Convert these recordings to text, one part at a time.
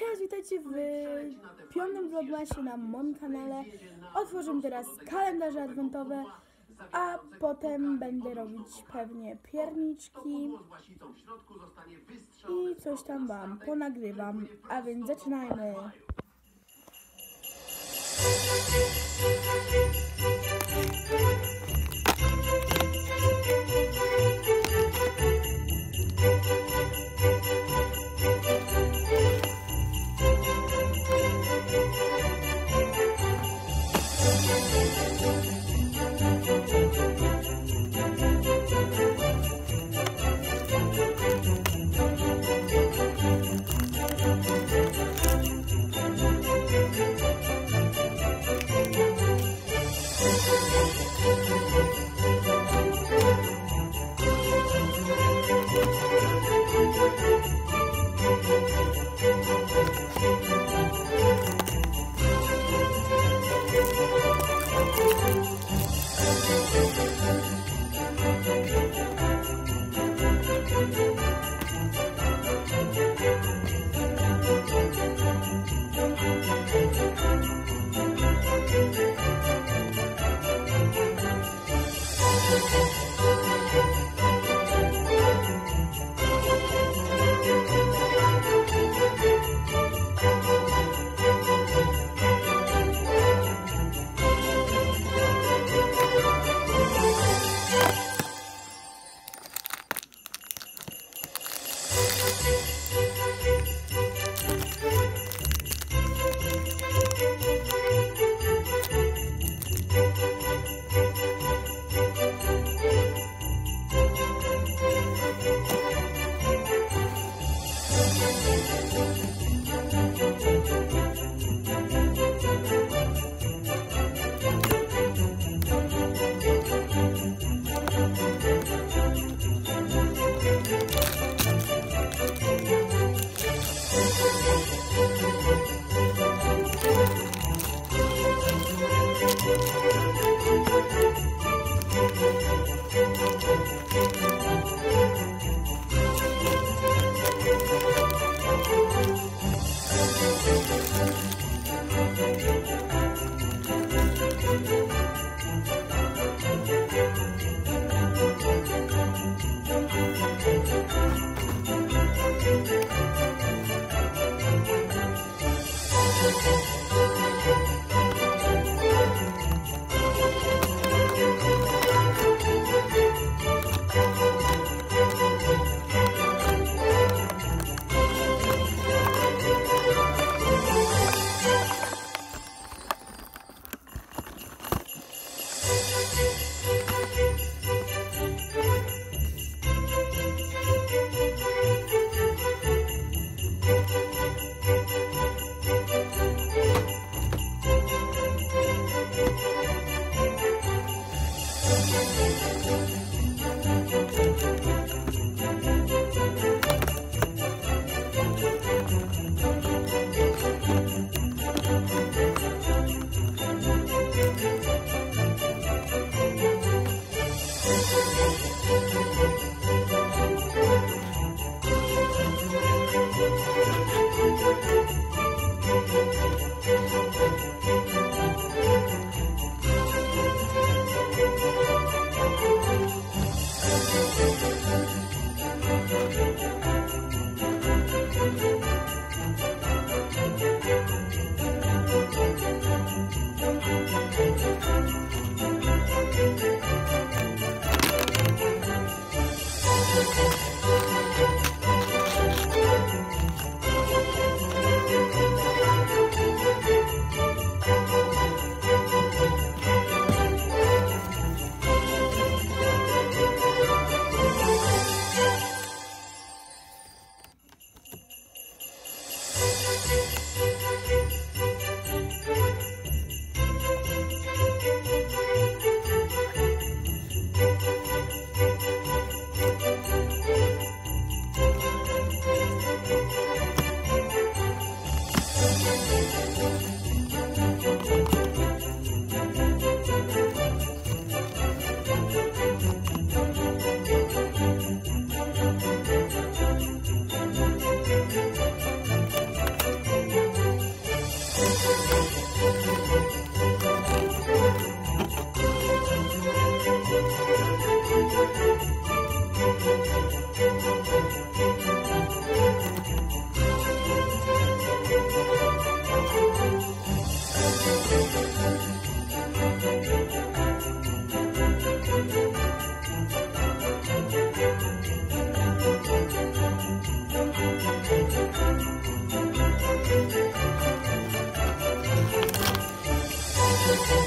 Cześć, witajcie w piątym vlogmasie na moim kanale. Otworzę teraz kalendarze adwentowe, a potem będę robić pewnie pierniczki i coś tam wam ponagrywam. A więc zaczynajmy! Thank Música Música Thank you.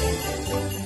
Będę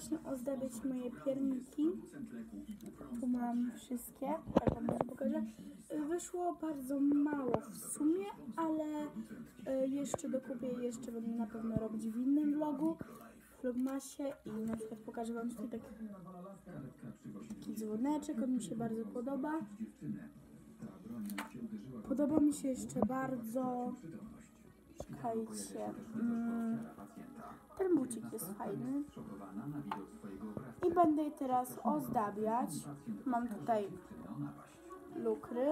właśnie ozdabiać moje pierniki. Tu mam wszystkie, pokażę. Wyszło bardzo mało w sumie, ale y, jeszcze dokupię, jeszcze będę na pewno robić w innym vlogu, vlogmasie i na przykład pokażę wam tutaj taki, taki dzwoneczek, on mi się bardzo podoba. Podoba mi się jeszcze bardzo, czekajcie, mm, ten bucik jest fajny. I będę je teraz ozdabiać. Mam tutaj lukry.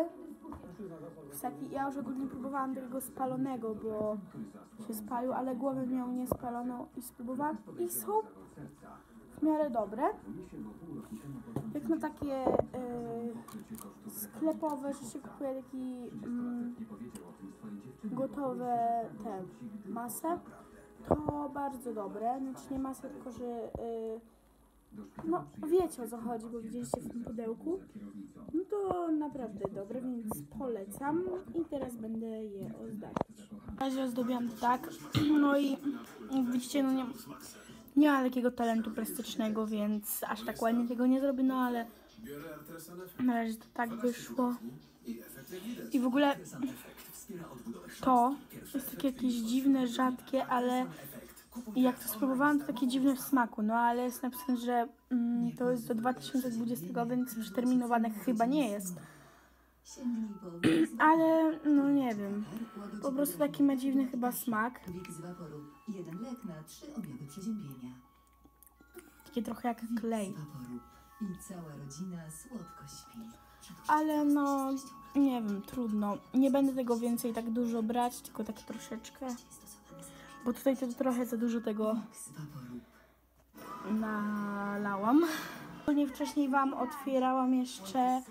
Taki, ja już ogólnie próbowałam tego spalonego, bo się spalił, ale głowę miał niespaloną i spróbowałam i są w miarę dobre. Jak na takie y, sklepowe, że się kupuje taki mm, gotowe te masę, to bardzo dobre. Znaczy nie masę, tylko że y, no wiecie o co chodzi, bo widzieliście w tym pudełku. No to naprawdę dobre, więc polecam i teraz będę je ozdabiać. Na razie ozdobiłam tak, no i widzicie, no nie, nie ma takiego talentu plastycznego, więc aż tak ładnie tego nie zrobię, no ale na razie to tak wyszło. I w ogóle to jest takie jakieś dziwne, rzadkie, ale jak to spróbowałam, to takie dziwne w smaku, no ale jest napisane, że mm, to jest do 2020, więc przeterminowane chyba nie jest. Ale no nie wiem, po prostu taki ma dziwny chyba smak, takie trochę jak klej. I cała rodzina słodko śpi. Ale no, nie wiem, trudno. Nie będę tego więcej tak dużo brać, tylko tak troszeczkę. Bo tutaj to trochę za dużo tego nalałam. Ogólnie wcześniej Wam otwierałam jeszcze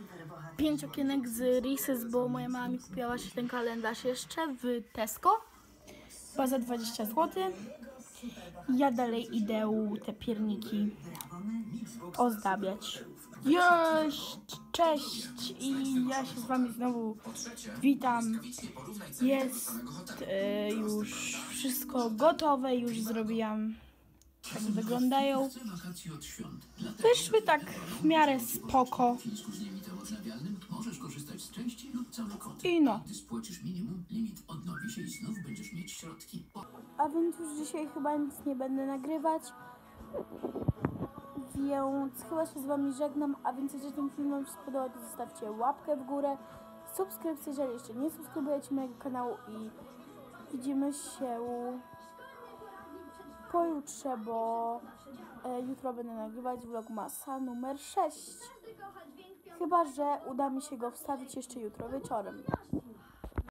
pięć okienek z Reese's, bo moja mama mi kupiła właśnie ten kalendarz jeszcze w Tesco. Chyba za 20 zł. Ja dalej idę te pierniki ozdabiać. Cześć, cześć i ja się z Wami znowu witam. Jest e, już wszystko gotowe, już zrobiłam. Tak wyglądają. Wyszły tak w miarę spoko. I no. A więc już dzisiaj chyba nic nie będę nagrywać. Więc chyba się z wami żegnam. A więc jeżeli ten film wam się spodobał, to zostawcie łapkę w górę, subskrypcję, jeżeli jeszcze nie subskrybujecie mojego kanału i widzimy się pojutrze, bo e, jutro będę nagrywać vlogmasa numer 6. Chyba, że uda mi się go wstawić jeszcze jutro wieczorem.